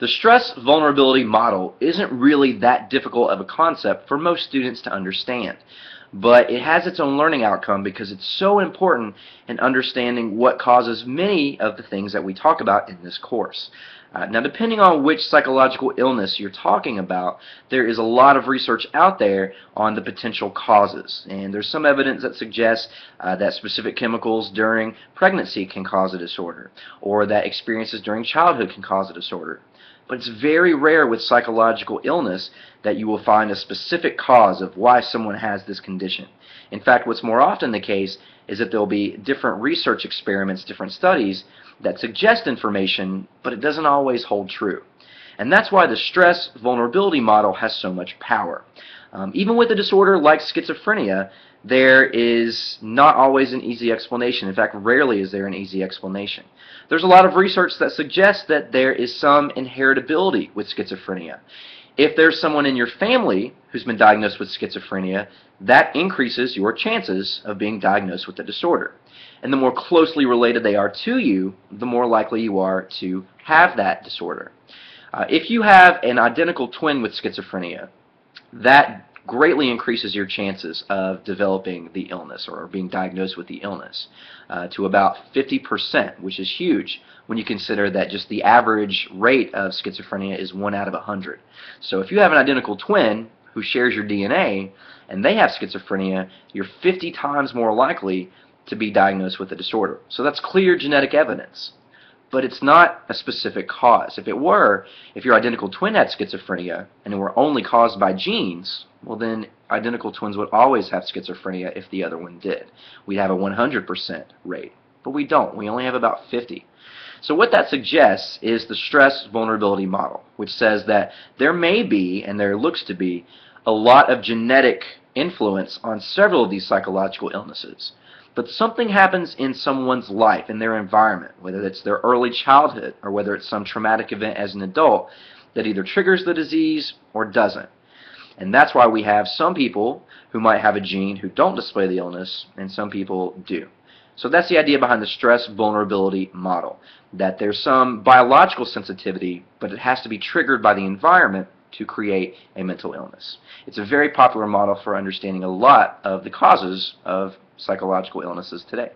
The stress vulnerability model isn't really that difficult of a concept for most students to understand, but it has its own learning outcome because it's so important in understanding what causes many of the things that we talk about in this course. Uh, now, depending on which psychological illness you're talking about, there is a lot of research out there on the potential causes. And there's some evidence that suggests uh, that specific chemicals during pregnancy can cause a disorder, or that experiences during childhood can cause a disorder. But it's very rare with psychological illness that you will find a specific cause of why someone has this condition. In fact, what's more often the case is that there'll be different research experiments, different studies that suggest information, but it doesn't always hold true. And that's why the stress vulnerability model has so much power. Um, even with a disorder like schizophrenia, there is not always an easy explanation. In fact, rarely is there an easy explanation. There's a lot of research that suggests that there is some inheritability with schizophrenia. If there's someone in your family who's been diagnosed with schizophrenia, that increases your chances of being diagnosed with the disorder. And the more closely related they are to you, the more likely you are to have that disorder. Uh, if you have an identical twin with schizophrenia, that greatly increases your chances of developing the illness or being diagnosed with the illness uh, to about 50%, which is huge when you consider that just the average rate of schizophrenia is 1 out of 100. So if you have an identical twin who shares your DNA and they have schizophrenia, you're 50 times more likely to be diagnosed with the disorder. So that's clear genetic evidence but it's not a specific cause. If it were, if your identical twin had schizophrenia and it were only caused by genes, well then identical twins would always have schizophrenia if the other one did. We'd have a 100% rate, but we don't. We only have about 50. So what that suggests is the stress vulnerability model, which says that there may be, and there looks to be, a lot of genetic influence on several of these psychological illnesses. But something happens in someone's life, in their environment, whether it's their early childhood or whether it's some traumatic event as an adult, that either triggers the disease or doesn't. And that's why we have some people who might have a gene who don't display the illness, and some people do. So that's the idea behind the stress vulnerability model, that there's some biological sensitivity, but it has to be triggered by the environment to create a mental illness. It's a very popular model for understanding a lot of the causes of psychological illnesses today.